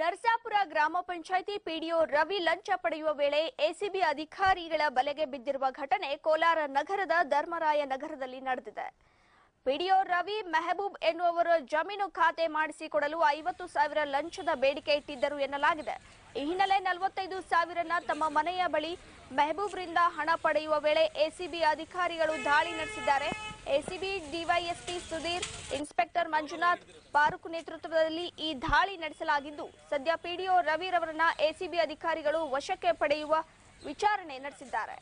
ನರಸಾಪುರ ಗ್ರಾಮ ಪಂಚಾಯಿತಿ ಪಿಡಿಒ ರವಿ ಲಂಚ ಪಡೆಯುವ ವೇಳೆ ಎಸಿಬಿ ಅಧಿಕಾರಿಗಳ ಬಲೆಗೆ ಬಿದ್ದಿರುವ ಘಟನೆ ಕೋಲಾರ ನಗರದ ಧರ್ಮರಾಯ ನಗರದಲ್ಲಿ ನಡೆದಿದೆ. ಪಿಡಿಒ ರವಿ ಮೆಹಬೂಬ್ ಎನ್ನುವವರು ಜಮೀನು ಖಾತೆ ಮಾಡಿಸಿಕೊಡಲು ಐವತ್ತು ಸಾವಿರ ಲಂಚದ ಬೇಡಿಕೆ ಇಟ್ಟಿದ್ದರು ಎನ್ನಲಾಗಿದೆ. ಈ ಹಿನ್ನೆಲೆ ನಲವತ್ತೈದು ಸಾವಿರನ ತಮ್ಮ ಮನೆಯ ಬಳಿ ಮೆಹಬೂಬ್ರಿಂದ ಹಣ ಪಡೆಯುವ ವೇಳೆ ಎಸಿಬಿ ಅಧಿಕಾರಿಗಳು ದಾಳಿ ನಡೆಸಿದ್ದಾರೆ. ACB, DYSP Sudhir, inspector Manjunath Faruk ನೇತೃತ್ವದಲ್ಲಿ ಈ ದಾಳಿ ನಡೆಸಲಾಗಿದ್ದು, ಸದ್ಯ ಪಿಡಿಒ ರವಿರವರನ್ನ ಎಸಿಬಿ ಅಧಿಕಾರಿಗಳು ವಶಕ್ಕೆ ಪಡೆಯುವ ವಿಚಾರಣೆ ನಡೆಸಿದ್ದಾರೆ.